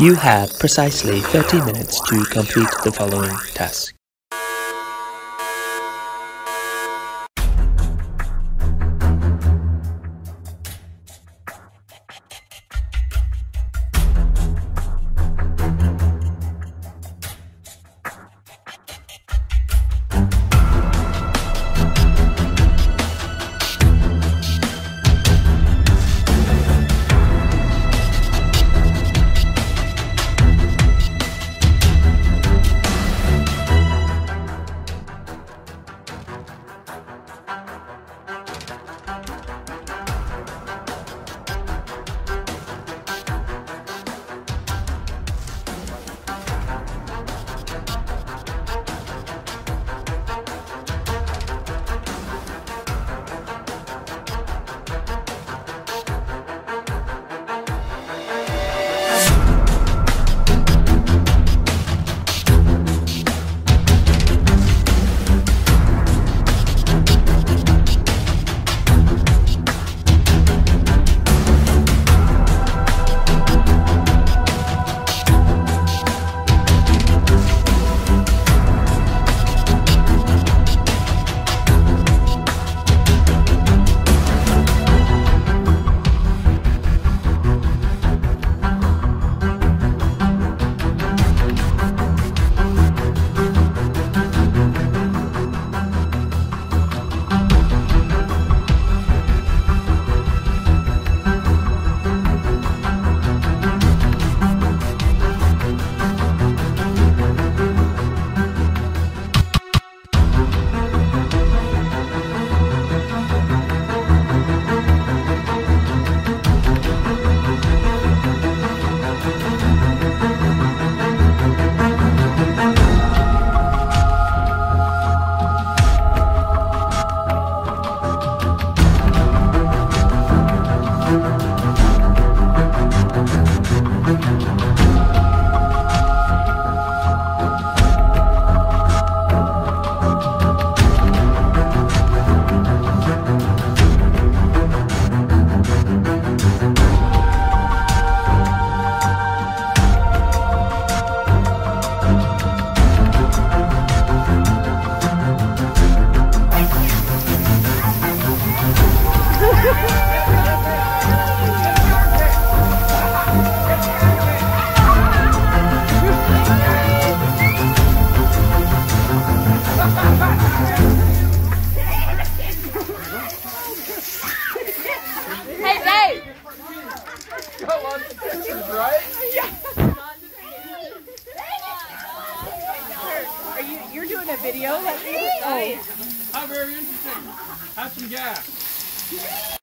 You have precisely 30 minutes to complete the following task. Doing a video? Oh. How very interesting. Have some gas.